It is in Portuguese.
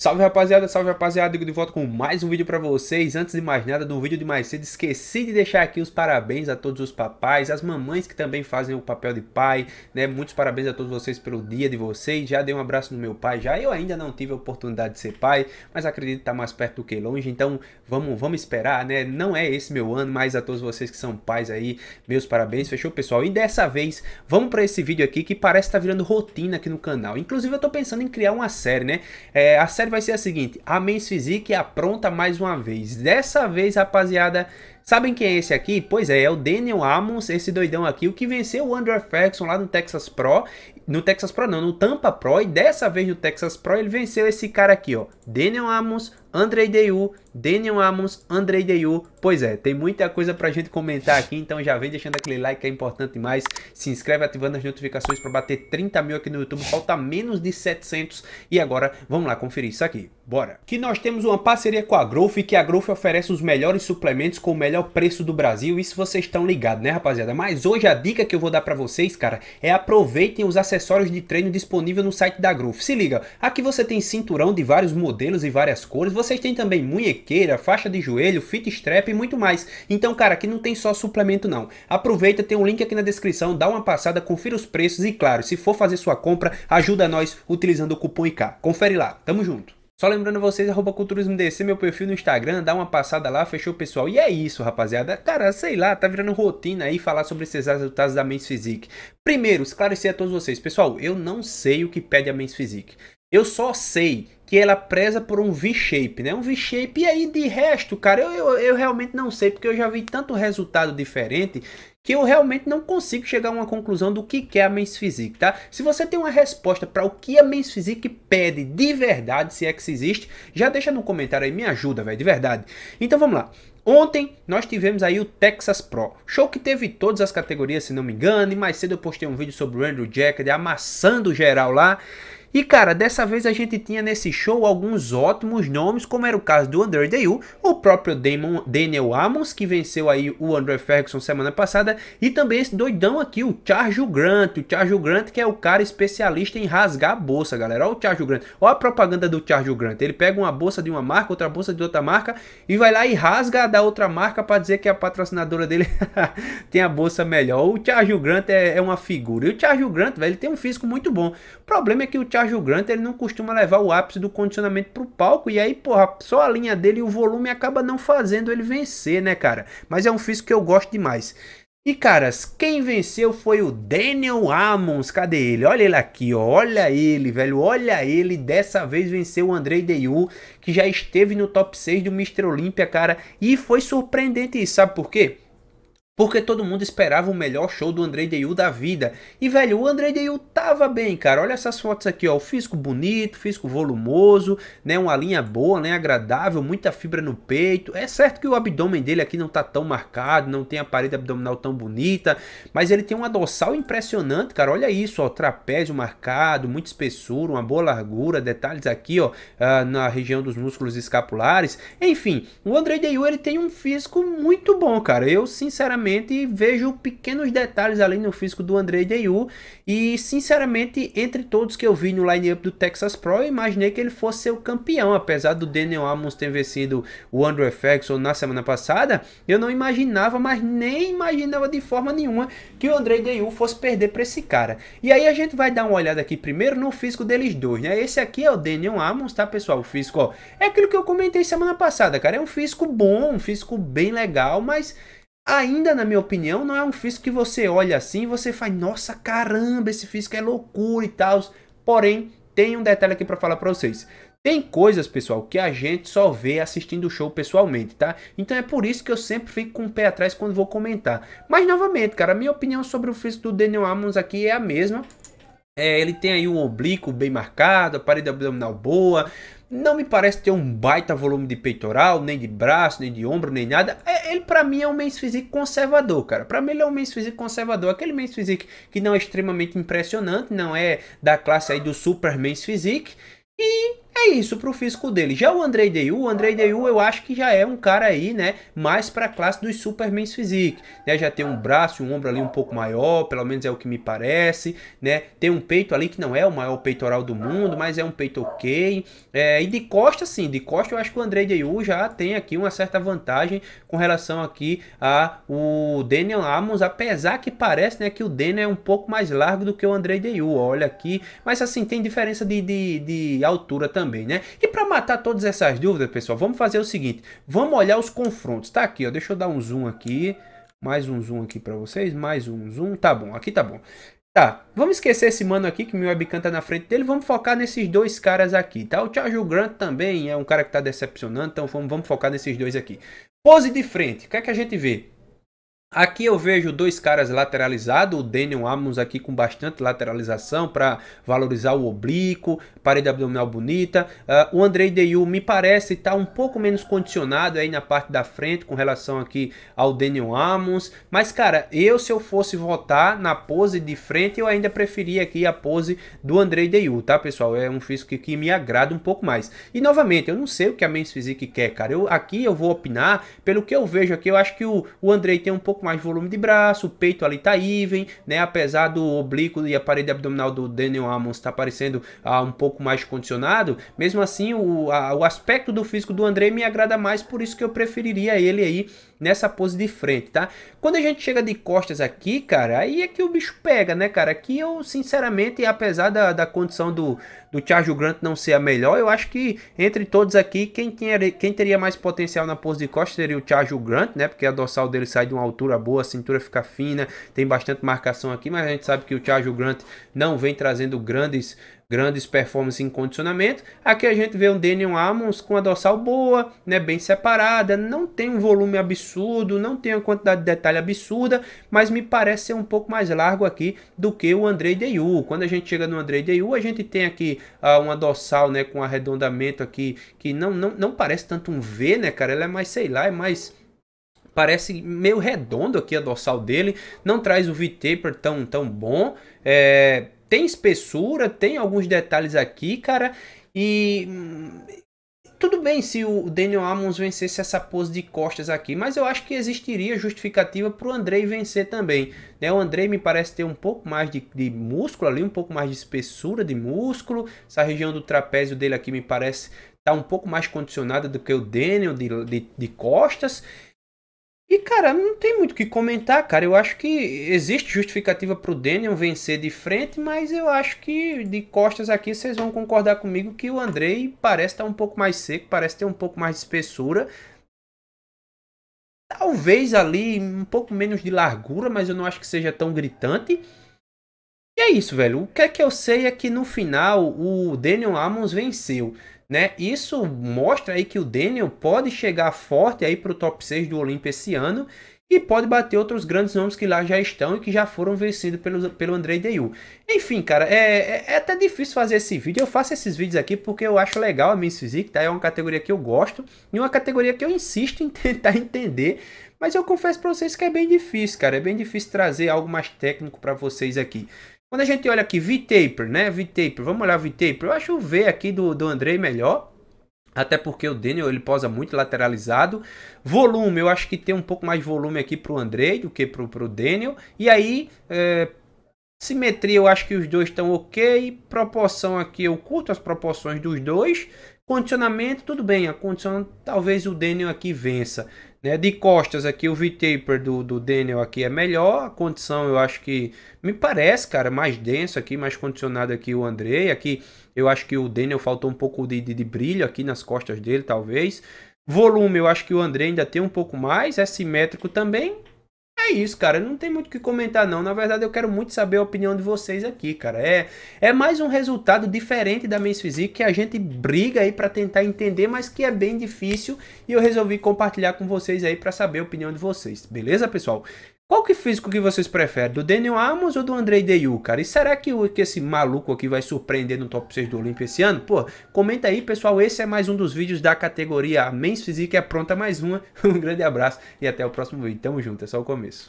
Salve rapaziada, salve rapaziada, Digo de volta com mais um vídeo pra vocês Antes de mais nada, no vídeo de mais cedo, esqueci de deixar aqui os parabéns a todos os papais As mamães que também fazem o papel de pai né? Muitos parabéns a todos vocês pelo dia de vocês Já dei um abraço no meu pai, já eu ainda não tive a oportunidade de ser pai Mas acredito estar tá mais perto do que longe, então vamos, vamos esperar, né? Não é esse meu ano, mas a todos vocês que são pais aí Meus parabéns, fechou pessoal? E dessa vez, vamos pra esse vídeo aqui que parece estar tá virando rotina aqui no canal Inclusive eu tô pensando em criar uma série, né? É, a série vai ser a seguinte, a Men's Physique apronta mais uma vez. Dessa vez, rapaziada, sabem quem é esse aqui? Pois é, é o Daniel Amos, esse doidão aqui, o que venceu o Andrew Ferguson lá no Texas Pro. No Texas Pro não, no Tampa Pro, e dessa vez no Texas Pro ele venceu esse cara aqui, ó. Daniel Amos, Andrei Deyu, Daniel Amos, Andrei Deyu. Pois é, tem muita coisa pra gente comentar aqui, então já vem deixando aquele like que é importante demais. Se inscreve ativando as notificações para bater 30 mil aqui no YouTube, falta menos de 700. E agora, vamos lá conferir isso aqui. Bora! Que nós temos uma parceria com a Growth, que a Growth oferece os melhores suplementos com o melhor preço do Brasil. Isso vocês estão ligados, né, rapaziada? Mas hoje a dica que eu vou dar pra vocês, cara, é aproveitem os acessórios de treino disponível no site da Growth. Se liga, aqui você tem cinturão de vários modelos e várias cores, vocês têm também munhequeira, faixa de joelho, fit strap e muito mais. Então, cara, aqui não tem só suplemento não. Aproveita, tem um link aqui na descrição, dá uma passada, confira os preços e, claro, se for fazer sua compra, ajuda nós utilizando o cupom IK. Confere lá, tamo junto. Só lembrando vocês, arroba culturismodc, meu perfil no Instagram, dá uma passada lá, fechou pessoal? E é isso, rapaziada. Cara, sei lá, tá virando rotina aí falar sobre esses resultados da Men's Physique. Primeiro, esclarecer a todos vocês. Pessoal, eu não sei o que pede a Men's Physique. Eu só sei que ela preza por um V-shape, né? Um V-shape. E aí, de resto, cara, eu, eu, eu, realmente não sei, porque eu já vi tanto resultado diferente que eu realmente não consigo chegar a uma conclusão do que é a Men's Physique, tá? Se você tem uma resposta para o que a Men's Physique pede de verdade, se é que existe, já deixa no comentário aí, me ajuda, velho, de verdade. Então vamos lá. Ontem nós tivemos aí o Texas Pro, show que teve todas as categorias, se não me engano, e mais cedo eu postei um vídeo sobre o Andrew Jack, amassando geral lá. E cara, dessa vez a gente tinha nesse show alguns ótimos nomes, como era o caso do André Deyu, o próprio Damon, Daniel Amos, que venceu aí o André Ferguson semana passada, e também esse doidão aqui, o Charles Grant, o Charles Grant que é o cara especialista em rasgar a bolsa, galera. Olha o Charles Grant, olha a propaganda do Charles Grant, ele pega uma bolsa de uma marca, outra bolsa de outra marca, e vai lá e rasga a da outra marca para dizer que a patrocinadora dele tem a bolsa melhor. O Charles Grant é, é, uma figura, e o Charles Grant, velho, ele tem um físico muito bom. O problema é que o Charles Charles Grant ele não costuma levar o ápice do condicionamento pro palco e aí, porra, só a linha dele e o volume acaba não fazendo ele vencer, né, cara? Mas é um físico que eu gosto demais. E caras, quem venceu foi o Daniel Amons. Cadê ele? Olha ele aqui, ó. olha ele, velho. Olha ele. Dessa vez venceu o Andrei Deyu, que já esteve no top 6 do Mr. Olympia, cara. E foi surpreendente sabe por quê? Porque todo mundo esperava o melhor show do Andrei Deyu da vida. E, velho, o Andrei Deyu tava bem, cara. Olha essas fotos aqui, ó. O físico bonito, físico volumoso, né? Uma linha boa, né? Agradável, muita fibra no peito. É certo que o abdômen dele aqui não tá tão marcado, não tem a parede abdominal tão bonita. Mas ele tem uma dorsal impressionante, cara. Olha isso, ó. Trapézio marcado, muita espessura, uma boa largura. Detalhes aqui, ó. Uh, na região dos músculos escapulares. Enfim, o Andrei Deyu, ele tem um físico muito bom, cara. Eu, sinceramente, sinceramente, vejo pequenos detalhes ali no físico do André Deyu. E, sinceramente, entre todos que eu vi no line-up do Texas Pro, eu imaginei que ele fosse ser o campeão. Apesar do Daniel Amos ter vencido o Andrew Ferguson na semana passada, eu não imaginava, mas nem imaginava de forma nenhuma que o André Deyu fosse perder para esse cara. E aí a gente vai dar uma olhada aqui primeiro no físico deles dois, né? Esse aqui é o Daniel Amos, tá, pessoal? O físico, ó, é aquilo que eu comentei semana passada, cara. É um físico bom, um físico bem legal, mas Ainda, na minha opinião, não é um físico que você olha assim e você faz, nossa caramba, esse físico é loucura e tal. Porém, tem um detalhe aqui para falar para vocês. Tem coisas, pessoal, que a gente só vê assistindo o show pessoalmente, tá? Então é por isso que eu sempre fico com o pé atrás quando vou comentar. Mas, novamente, cara, minha opinião sobre o físico do Daniel Amos aqui é a mesma. É, ele tem aí um oblíquo bem marcado, a parede abdominal boa, não me parece ter um baita volume de peitoral, nem de braço, nem de ombro, nem nada. É, ele para mim é um mês físico conservador, cara. Para mim ele é um mês físico conservador. Aquele mês físico que não é extremamente impressionante, não é da classe aí do super mês physique. E é isso pro físico dele. Já o Andrei Deyu, o Andrei Deyu eu acho que já é um cara aí, né, mais pra classe dos Superman's Physique, né, já tem um braço e um ombro ali um pouco maior, pelo menos é o que me parece, né, tem um peito ali que não é o maior peitoral do mundo, mas é um peito ok, é, e de costa sim, de costa eu acho que o Andrei Deyu já tem aqui uma certa vantagem com relação aqui a o Daniel Amos, apesar que parece, né, que o Daniel é um pouco mais largo do que o Andrei Deyu, olha aqui, mas assim, tem diferença de, de, de altura também, também, né? E para matar todas essas dúvidas, pessoal, vamos fazer o seguinte, vamos olhar os confrontos, tá aqui, ó, deixa eu dar um zoom aqui, mais um zoom aqui para vocês, mais um zoom, tá bom, aqui tá bom. Tá, vamos esquecer esse mano aqui que meu webcam tá na frente dele, vamos focar nesses dois caras aqui, tá? O Charles Grant também é um cara que tá decepcionando, então vamos, vamos focar nesses dois aqui. Pose de frente, o que é que a gente vê? Aqui eu vejo dois caras lateralizados, o Daniel Amos aqui com bastante lateralização para valorizar o oblíquo, parede abdominal bonita. Uh, o Andrei Deyu me parece estar tá um pouco menos condicionado aí na parte da frente com relação aqui ao Daniel Amos. Mas cara, eu se eu fosse votar na pose de frente, eu ainda preferia aqui a pose do Andrei Deyu, tá pessoal? É um físico que, que me agrada um pouco mais. E novamente, eu não sei o que a Men's Physique quer, cara. Eu, aqui eu vou opinar pelo que eu vejo aqui. Eu acho que o, o Andrei tem um pouco pouco mais volume de braço, o peito ali tá even, né? Apesar do oblíquo e a parede abdominal do Daniel Amos tá parecendo ah, um pouco mais condicionado, mesmo assim o, a, o aspecto do físico do André me agrada mais, por isso que eu preferiria ele aí nessa pose de frente, tá? Quando a gente chega de costas aqui, cara, aí é que o bicho pega, né, cara? Aqui eu, sinceramente, apesar da, da condição do, do Charles Grant não ser a melhor, eu acho que entre todos aqui, quem, tinha, quem teria mais potencial na pose de costas seria o Charles Grant, né? Porque a dorsal dele sai de uma altura boa, a cintura fica fina, tem bastante marcação aqui, mas a gente sabe que o Charles Grant não vem trazendo grandes grandes performances em condicionamento. Aqui a gente vê um Daniel Amos com a dorsal boa, né, bem separada, não tem um volume absurdo, não tem uma quantidade de detalhe absurda, mas me parece ser um pouco mais largo aqui do que o Andrei Deyu. Quando a gente chega no Andrei Deyu, a gente tem aqui uh, uma dorsal, né, com arredondamento aqui que não, não, não parece tanto um V, né, cara? Ela é mais, sei lá, é mais parece meio redondo aqui a dorsal dele, não traz o V-taper tão, tão bom, é, tem espessura, tem alguns detalhes aqui, cara. E hum, tudo bem se o Daniel Amos vencesse essa pose de costas aqui, mas eu acho que existiria justificativa para o Andrei vencer também. Né? O Andrei me parece ter um pouco mais de, de, músculo ali, um pouco mais de espessura de músculo. Essa região do trapézio dele aqui me parece tá um pouco mais condicionada do que o Daniel de, de, de costas. E, cara, não tem muito o que comentar, cara. Eu acho que existe justificativa pro Daniel vencer de frente, mas eu acho que de costas aqui vocês vão concordar comigo que o Andrei parece estar um pouco mais seco, parece ter um pouco mais de espessura. Talvez ali um pouco menos de largura, mas eu não acho que seja tão gritante. E é isso, velho. O que é que eu sei é que no final o Daniel Amos venceu. Né? Isso mostra aí que o Daniel pode chegar forte aí para o top 6 do Olimpo esse ano e pode bater outros grandes nomes que lá já estão e que já foram vencidos pelo, pelo Andrei Deyu. Enfim, cara, é, é, é, até difícil fazer esse vídeo. Eu faço esses vídeos aqui porque eu acho legal a Miss Physique, tá? É uma categoria que eu gosto e uma categoria que eu insisto em tentar entender. Mas eu confesso para vocês que é bem difícil, cara. É bem difícil trazer algo mais técnico para vocês aqui. Quando a gente olha aqui, V-Taper, né? V-Taper, vamos olhar V-Taper. Eu acho o V aqui do, do Andrei melhor. Até porque o Daniel ele posa muito lateralizado. Volume, eu acho que tem um pouco mais de volume aqui para o Andrei do que para o Daniel. E aí, é, simetria, eu acho que os dois estão ok. Proporção aqui, eu curto as proporções dos dois. Condicionamento, tudo bem. A condição, talvez o Daniel aqui vença. Né? De costas aqui, o V-Taper do, do Daniel aqui é melhor. A condição eu acho que me parece, cara, mais denso aqui, mais condicionado aqui o Andrei. Aqui eu acho que o Daniel faltou um pouco de, de, de brilho aqui nas costas dele, talvez. Volume eu acho que o Andrei ainda tem um pouco mais. É simétrico também. É isso, cara. Não tem muito o que comentar, não. Na verdade, eu quero muito saber a opinião de vocês aqui, cara. É, é mais um resultado diferente da Men's Physique que a gente briga aí para tentar entender, mas que é bem difícil. E eu resolvi compartilhar com vocês aí para saber a opinião de vocês. Beleza, pessoal? Qual que físico que vocês preferem? Do Daniel Amos ou do Andrei Deyu, cara? E será que, o, que esse maluco aqui vai surpreender no top 6 do Olimpo esse ano? Pô, comenta aí, pessoal. Esse é mais um dos vídeos da categoria Men's Physique. É pronta mais uma. Um grande abraço e até o próximo vídeo. Tamo junto, é só o começo.